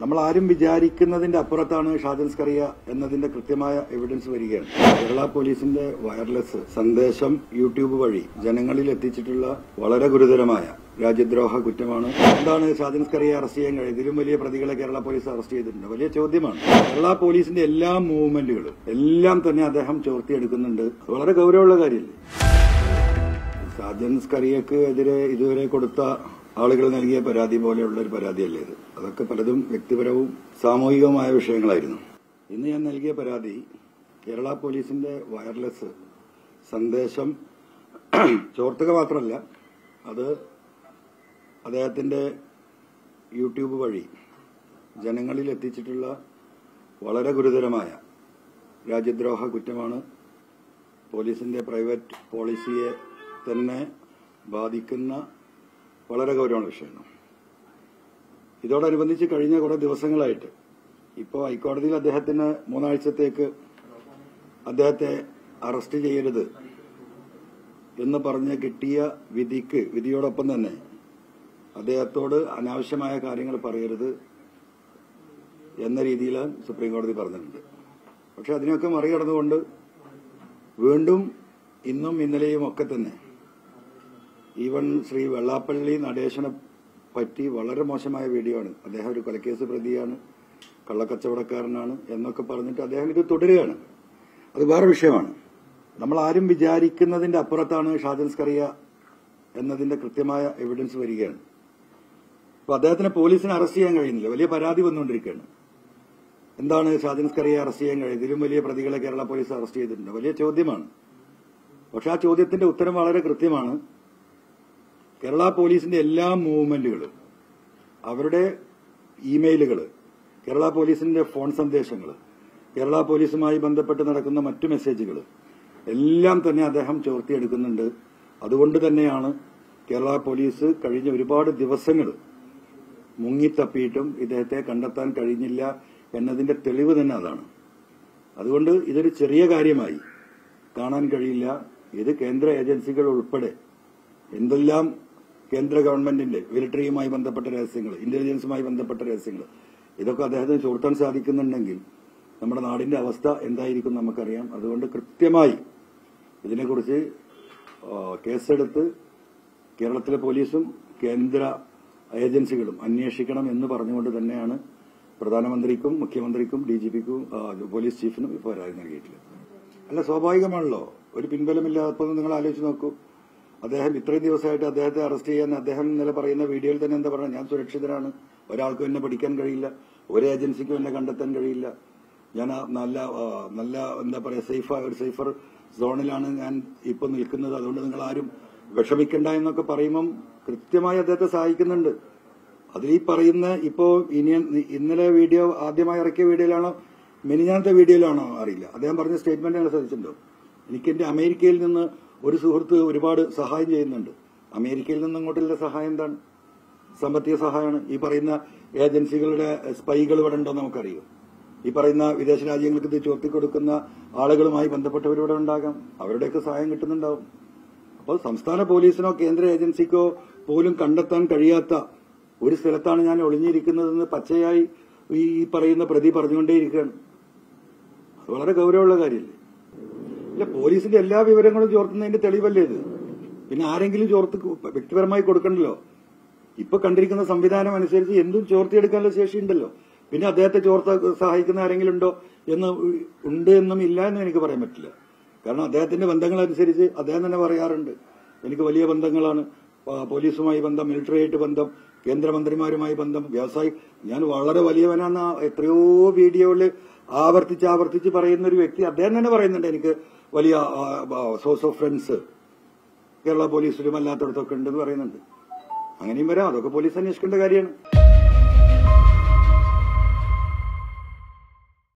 നമ്മൾ ആരും വിചാരിക്കുന്നതിന്റെ അപ്പുറത്താണ് ഷാജൻ കറിയ എന്നതിന്റെ കൃത്യമായ എവിഡൻസ് വരികയാണ്. കേരള പോലീസിന്റെ വയർലെസ് സന്ദേശം യൂട്യൂബ് വഴി ജനങ്ങളിൽ എത്തിച്ചിട്ടുള്ള വളരെ ഗുരുതരമായ രാജ്യദ്രോഹ കുറ്റമാണ്. എന്താണ് ഷാജൻ സ്കറിയെ അറസ്റ്റ് ചെയ്യാൻ കഴിയും ഇതിലും വലിയ പ്രതികളെ കേരള പോലീസ് അറസ്റ്റ് ചെയ്തിട്ടുണ്ട്. വലിയ ചോദ്യമാണ്. കേരള പോലീസിന്റെ എല്ലാ മൂവ്മെന്റുകളും എല്ലാം തന്നെ അദ്ദേഹം ചോർത്തിയെടുക്കുന്നുണ്ട്. വളരെ ഗൗരവമുള്ള കാര്യമല്ലേ? സാജൻ കറിയക്ക് എതിരെ ഇതുവരെ കൊടുത്ത ആളുകൾ നൽകിയ പരാതി പോലെയുള്ള ഒരു പരാതിയല്ലേ ഇത്? അതൊക്കെ പലതും വ്യക്തിപരവും സാമൂഹികവുമായ വിഷയങ്ങളായിരുന്നു. ഇന്ന് ഞാൻ നൽകിയ പരാതി കേരള പോലീസിന്റെ വയർലെസ് സന്ദേശം ചോർത്തുക മാത്രമല്ല അത് അദ്ദേഹത്തിന്റെ യൂട്യൂബ് വഴി ജനങ്ങളിൽ എത്തിച്ചിട്ടുള്ള വളരെ ഗുരുതരമായ രാജ്യദ്രോഹ കുറ്റമാണ് പോലീസിന്റെ പ്രൈവറ്റ് പോളിസിയെ തന്നെ ബാധിക്കുന്ന വളരെ ഗൗരവമുള്ള വിഷയമാണ്. ഇതോടനുബന്ധിച്ച് കഴിഞ്ഞ കുറെ ദിവസങ്ങളായിട്ട് ഇപ്പോൾ ഹൈക്കോടതിയിൽ അദ്ദേഹത്തിന് മൂന്നാഴ്ചത്തേക്ക് അദ്ദേഹത്തെ അറസ്റ്റ് ചെയ്യരുത് എന്ന് പറഞ്ഞ് കിട്ടിയ വിധിക്ക് വിധിയോടൊപ്പം തന്നെ അദ്ദേഹത്തോട് അനാവശ്യമായ കാര്യങ്ങൾ പറയരുത് എന്ന രീതിയിൽ സുപ്രീം കോടതി പറഞ്ഞിട്ടുണ്ട്. പക്ഷെ അതിനൊക്കെ മറികടന്നുകൊണ്ട് വീണ്ടും ഇന്നും ഇന്നലെയും ഒക്കെ തന്നെ ഈവൻ ശ്രീ വെള്ളാപ്പള്ളി നടേശനെ പറ്റി വളരെ മോശമായ വീഡിയോ ആണ്. അദ്ദേഹം ഒരു കൊലക്കേസ് പ്രതിയാണ് കള്ളക്കച്ചവടക്കാരനാണ് എന്നൊക്കെ പറഞ്ഞിട്ട് അദ്ദേഹം ഇത് തുടരുകയാണ്. അത് വേറെ വിഷയമാണ്. നമ്മൾ ആരും വിചാരിക്കുന്നതിന്റെ അപ്പുറത്താണ് ഷാജൻസ് കറിയ എന്നതിന്റെ കൃത്യമായ എവിഡൻസ് വരികയാണ്. അപ്പൊ അദ്ദേഹത്തിന് പോലീസിനെ അറസ്റ്റ് ചെയ്യാൻ കഴിയുന്നില്ല. വലിയ പരാതി വന്നുകൊണ്ടിരിക്കുകയാണ്. എന്താണ് ഷാജൻസ് കറിയെ അറസ്റ്റ് ചെയ്യാൻ കഴിയും ഇതിലും വലിയ പ്രതികളെ കേരള പോലീസ് അറസ്റ്റ് ചെയ്തിട്ടുണ്ട്. വലിയ ചോദ്യമാണ്. പക്ഷെ ആ ചോദ്യത്തിന്റെ ഉത്തരം വളരെ കൃത്യമാണ്. കേരള പോലീസിന്റെ എല്ലാ മൂവ്മെന്റുകളും അവരുടെ ഇമെയിലുകൾ കേരള പോലീസിന്റെ ഫോൺ സന്ദേശങ്ങൾ കേരള പോലീസുമായി ബന്ധപ്പെട്ട് നടക്കുന്ന മറ്റു മെസ്സേജുകൾ എല്ലാം തന്നെ അദ്ദേഹം ചോർത്തിയെടുക്കുന്നുണ്ട്. അതുകൊണ്ട് തന്നെയാണ് കേരള പോലീസ് കഴിഞ്ഞ ഒരുപാട് ദിവസങ്ങൾ മുങ്ങിത്തപ്പിയിട്ടും ഇദ്ദേഹത്തെ കണ്ടെത്താൻ കഴിഞ്ഞില്ല എന്നതിന്റെ തെളിവ് തന്നെ അതാണ്. അതുകൊണ്ട് ഇതൊരു ചെറിയ കാര്യമായി കാണാൻ കഴിയില്ല. ഇത് കേന്ദ്ര ഏജൻസികൾ ഉൾപ്പെടെ എന്തെല്ലാം കേന്ദ്ര ഗവൺമെന്റിന്റെ മിലിറ്ററിയുമായി ബന്ധപ്പെട്ട രഹസ്യങ്ങൾ ഇന്റലിജൻസുമായി ബന്ധപ്പെട്ട രഹസ്യങ്ങൾ ഇതൊക്കെ അദ്ദേഹത്തിന് ചോർത്താൻ സാധിക്കുന്നുണ്ടെങ്കിൽ നമ്മുടെ നാടിന്റെ അവസ്ഥ എന്തായിരിക്കും നമുക്കറിയാം. അതുകൊണ്ട് കൃത്യമായി ഇതിനെക്കുറിച്ച് കേസെടുത്ത് കേരളത്തിലെ പോലീസും കേന്ദ്ര ഏജൻസികളും അന്വേഷിക്കണം എന്ന് പറഞ്ഞുകൊണ്ട് തന്നെയാണ് പ്രധാനമന്ത്രിക്കും മുഖ്യമന്ത്രിക്കും ഡി ജി പിക്കും പോലീസ് ചീഫിനും പരാതി നൽകിയിട്ടുള്ളത്. അല്ല സ്വാഭാവികമാണല്ലോ. ഒരു പിൻബലമില്ലാത്തപ്പോൾ നിങ്ങൾ ആലോചിച്ച് നോക്കൂ. അദ്ദേഹം ഇത്രയും ദിവസമായിട്ട് അദ്ദേഹത്തെ അറസ്റ്റ് ചെയ്യാൻ അദ്ദേഹം ഇന്നലെ പറയുന്ന വീഡിയോയിൽ തന്നെ എന്താ പറയുക ഞാൻ സുരക്ഷിതനാണ്. ഒരാൾക്കും എന്നെ പഠിക്കാൻ കഴിയില്ല. ഒരു ഏജൻസിക്കും എന്നെ കണ്ടെത്താൻ കഴിയില്ല. ഞാൻ നല്ല നല്ല എന്താ പറയുക സേഫായ ഒരു സേഫർ സോണിലാണ് ഞാൻ ഇപ്പം നിൽക്കുന്നത്. അതുകൊണ്ട് നിങ്ങൾ ആരും വിഷമിക്കണ്ട എന്നൊക്കെ പറയുമ്പം കൃത്യമായി അദ്ദേഹത്തെ സഹായിക്കുന്നുണ്ട്. അതിൽ ഈ പറയുന്ന ഇപ്പോ ഇനി ഇന്നലെ വീഡിയോ ആദ്യമായി ഇറക്കിയ വീഡിയോയിലാണോ? മിനിഞ്ഞാനത്തെ വീഡിയോയിലാണോ? അറിയില്ല. അദ്ദേഹം പറഞ്ഞ സ്റ്റേറ്റ്മെന്റ് അനുസരിച്ചിട്ടുണ്ടോ എനിക്ക് എന്റെ അമേരിക്കയിൽ നിന്ന് ഒരു സുഹൃത്ത് ഒരുപാട് സഹായം ചെയ്യുന്നുണ്ട്. അമേരിക്കയിൽ നിന്ന് അങ്ങോട്ടുള്ള സഹായം എന്താണ്? സാമ്പത്തിക സഹായമാണ്. ഈ പറയുന്ന ഏജൻസികളുടെ സ്പൈകൾ ഇവിടെ ഉണ്ടോ നമുക്കറിയോ? ഈ പറയുന്ന വിദേശ രാജ്യങ്ങൾക്ക് ഇത് ചോർത്തിക്കൊടുക്കുന്ന ആളുകളുമായി ബന്ധപ്പെട്ടവരിവിടെ ഉണ്ടാകാം. അവരുടെയൊക്കെ സഹായം കിട്ടുന്നുണ്ടാവും. അപ്പോൾ സംസ്ഥാന പോലീസിനോ കേന്ദ്ര ഏജൻസിക്കോ പോലും കണ്ടെത്താൻ കഴിയാത്ത ഒരു സ്ഥലത്താണ് ഞാൻ ഒളിഞ്ഞിരിക്കുന്നതെന്ന് പച്ചയായി ഈ പറയുന്ന പ്രതി പറഞ്ഞുകൊണ്ടേയിരിക്കുകയാണ്. അത് വളരെ ഗൗരവമുള്ള കാര്യമല്ലേ? ഇല്ല പോലീസിന്റെ എല്ലാ വിവരങ്ങളും ചോർത്തുന്നതിന്റെ തെളിവല്ലേ ഇത്? പിന്നെ ആരെങ്കിലും ചോർത്ത് വ്യക്തിപരമായി കൊടുക്കണ്ടല്ലോ? ഇപ്പൊ കണ്ടിരിക്കുന്ന സംവിധാനം അനുസരിച്ച് എന്തും ചോർത്തിയെടുക്കാനുള്ള ശേഷിയുണ്ടല്ലോ? പിന്നെ അദ്ദേഹത്തെ ചോർത്ത സഹായിക്കുന്ന ആരെങ്കിലും ഉണ്ടോ എന്ന് ഉണ്ട് എന്നും ഇല്ല എന്നും എനിക്ക് പറയാൻ പറ്റില്ല. കാരണം അദ്ദേഹത്തിന്റെ ബന്ധങ്ങൾ അനുസരിച്ച് അദ്ദേഹം തന്നെ പറയാറുണ്ട്. എനിക്ക് വലിയ ബന്ധങ്ങളാണ്. പോലീസുമായി ബന്ധം മിലിറ്ററിയായിട്ട് ബന്ധം കേന്ദ്രമന്ത്രിമാരുമായി ബന്ധം വ്യവസായി ഞാൻ വളരെ വലിയവനാന്ന് എത്രയോ വീഡിയോകളിൽ ആവർത്തിച്ച് ആവർത്തിച്ച് പറയുന്ന ഒരു വ്യക്തി അദ്ദേഹം തന്നെ പറയുന്നുണ്ട്. എനിക്ക് വലിയ സോഴ്സ് ഓഫ് ഫ്രണ്ട്സ് കേരള പോലീസിലും അല്ലാത്തടത്തൊക്കെ ഉണ്ടെന്ന് പറയുന്നുണ്ട്. അങ്ങനെയും വരാം. അതൊക്കെ പോലീസ് അന്വേഷിക്കേണ്ട കാര്യമാണ്.